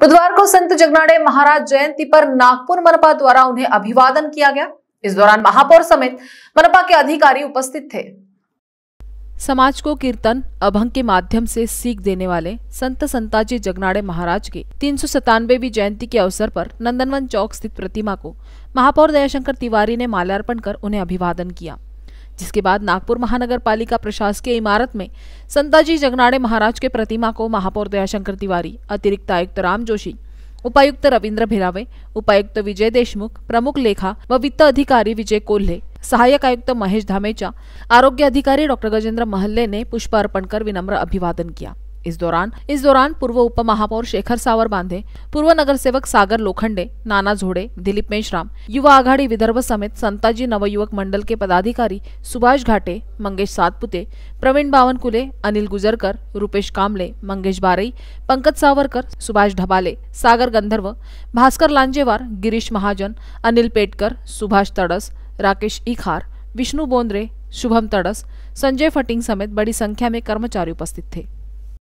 बुधवार को संत जगनाड़े महाराज जयंती पर नागपुर मनपा द्वारा उन्हें अभिवादन किया गया। इस दौरान महापौर समेत मनपा के अधिकारी उपस्थित थे। समाज को कीर्तन, अभंग के माध्यम से सीख देने वाले संत संताजी जगनाड़े महाराज के तीन सौ जयंती के अवसर पर नंदनवन चौक स्थित प्रतिमा को महापौर दयाशंकर तिवारी ने माल्यार्पण कर उन्हें अभिवादन किया। जिसके बाद नागपुर महानगर पालिका प्रशासकीय इमारत में संताजी जगनाड़े महाराज के प्रतिमा को महापौर दयाशंकर तिवारी, अतिरिक्त आयुक्त राम जोशी, उपायुक्त रविन्द्र भिरावे, उपायुक्त विजय देशमुख, प्रमुख लेखा व वित्त अधिकारी विजय कोल्हे, सहायक आयुक्त महेश धामेचा, आरोग्य अधिकारी डॉक्टर गजेंद्र महल्ले ने पुष्प अर्पण कर विनम्र अभिवादन किया। इस दौरान इस दौरान पूर्व उप महापौर शेखर सावर बांधे, पूर्व नगर सेवक सागर लोखंडे, नाना झोड़े, दिलीप मेश्राम, युवा आघाड़ी विदर्भ समेत संताजी नवयुवक मंडल के पदाधिकारी सुभाष घाटे, मंगेश सातपुते, प्रवीण बावनकुले, अनिल गुजरकर, रुपेश कामले मंगेश बारई, पंकज सावरकर, सुभाष ढबाले, सागर गंधर्व, भास्कर लांजेवार, गिरीश महाजन, अनिल पेटकर, सुभाष तड़स, राकेश इखार, विष्णु बोंद्रे, शुभम तड़स, संजय फटिंग समेत बड़ी संख्या में कर्मचारी उपस्थित थे।